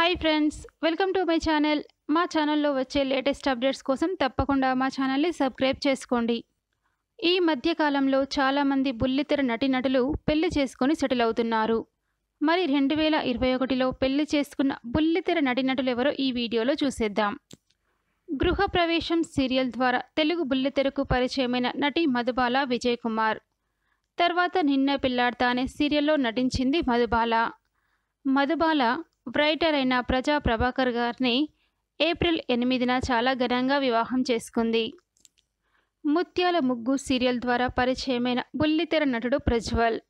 Hi friends welcome to my channel. మా ఛానల్లో వచ్చే లేటెస్ట్ అప్డేట్స్ కోసం తప్పకుండా మా ఛానల్ని సబ్స్క్రైబ్ చేసుకోండి. ఈ మధ్యకాలంలో చాలామంది బుల్లితెర నటీనటులు పెళ్ళి చేసుకొని సెటిల్ అవుతున్నారు. మరి రెండు వేల ఇరవై ఒకటిలో పెళ్ళి చేసుకున్న బుల్లితెర నటీనటులు ఎవరో ఈ వీడియోలో చూసేద్దాం. గృహప్రవేశం సీరియల్ ద్వారా తెలుగు బుల్లితెరకు పరిచయమైన నటి మధుబాల విజయ్ కుమార్ తర్వాత నిన్న పిల్లాడతా అనే సీరియల్లో నటించింది మధుబాల. మధుబాల బ్రైటర్ అయిన ప్రజా ప్రభాకర్ గారిని ఏప్రిల్ ఎనిమిదిన చాలా ఘనంగా వివాహం చేసుకుంది. ముత్యాల ముగ్గు సీరియల్ ద్వారా పరిచయమైన బుల్లితెర నటుడు ప్రజ్వల్.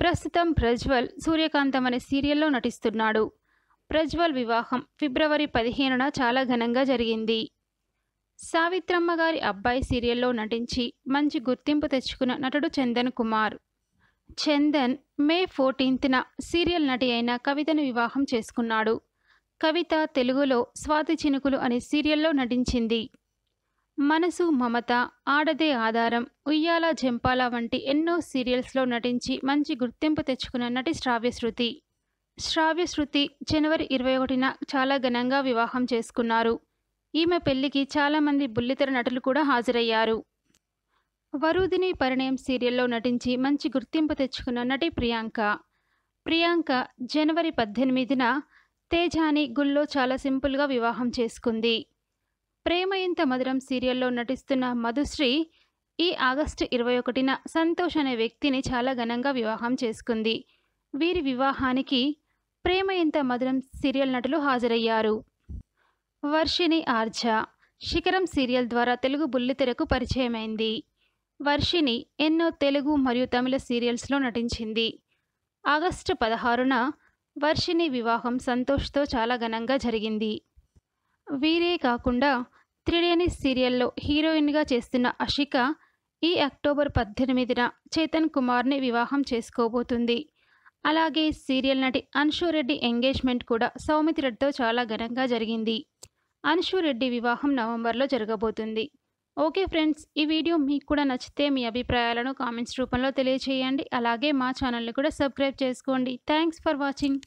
ప్రస్తుతం ప్రజ్వల్ సూర్యకాంతం అనే సీరియల్లో నటిస్తున్నాడు. ప్రజ్వల్ వివాహం ఫిబ్రవరి పదిహేనున చాలా ఘనంగా జరిగింది. సావిత్రమ్మ గారి అబ్బాయి సీరియల్లో నటించి మంచి గుర్తింపు తెచ్చుకున్న నటుడు చందన్ కుమార్. చందన్ మే ఫోర్టీన్త్న సీరియల్ నటి అయిన కవితను వివాహం చేసుకున్నాడు. కవిత తెలుగులో స్వాతి చినుకులు అనే సీరియల్లో నటించింది. మనసు మమత ఆడదే ఆధారం ఉయ్యాల జంపాల వంటి ఎన్నో సీరియల్స్లో నటించి మంచి గుర్తింపు తెచ్చుకున్న నటి శ్రావ్యశృతి శ్రావ్యశృతి జనవరి ఇరవై ఒకటిన చాలా ఘనంగా వివాహం చేసుకున్నారు. ఈమె పెళ్ళికి చాలామంది బుల్లితెర నటులు కూడా హాజరయ్యారు. వరుదిని పరిణయం సీరియల్లో నటించి మంచి గుర్తింపు తెచ్చుకున్న నటి ప్రియాంక. ప్రియాంక జనవరి పద్దెనిమిదిన తేజాని గుల్లో చాలా సింపుల్గా వివాహం చేసుకుంది. ప్రేమ ఇంత మధురం సీరియల్లో నటిస్తున్న మధుశ్రీ ఈ ఆగస్టు ఇరవై ఒకటిన సంతోష్ అనే వ్యక్తిని చాలా ఘనంగా వివాహం చేసుకుంది. వీరి వివాహానికి ప్రేమ ఇంత మధురం సీరియల్ నటులు హాజరయ్యారు. వర్షిణి ఆర్జా శిఖరం సీరియల్ ద్వారా తెలుగు బుల్లితెరకు పరిచయమైంది. వర్షిని ఎన్నో తెలుగు మరియు తమిళ సీరియల్స్లో నటించింది. ఆగస్టు పదహారున వర్షిని వివాహం సంతోష్తో చాలా ఘనంగా జరిగింది. వీరే కాకుండా త్రిడేని సీరియల్లో హీరోయిన్గా చేస్తున్న అషిక ఈ అక్టోబర్ పద్దెనిమిదిన చేతన్ కుమార్ని వివాహం చేసుకోబోతుంది. అలాగే సీరియల్ నటి అన్షురెడ్డి ఎంగేజ్మెంట్ కూడా సౌమిత్రెడ్డితో చాలా ఘనంగా జరిగింది. అన్షు రెడ్డి వివాహం నవంబర్లో జరగబోతుంది. ఓకే ఫ్రెండ్స్ ఈ వీడియో మీకు కూడా నచ్చితే మీ అభిప్రాయాలను కామెంట్స్ రూపంలో తెలియచేయండి అలాగే మా ఛానల్ని కూడా సబ్స్క్రైబ్ చేసుకోండి. Thanks for watching.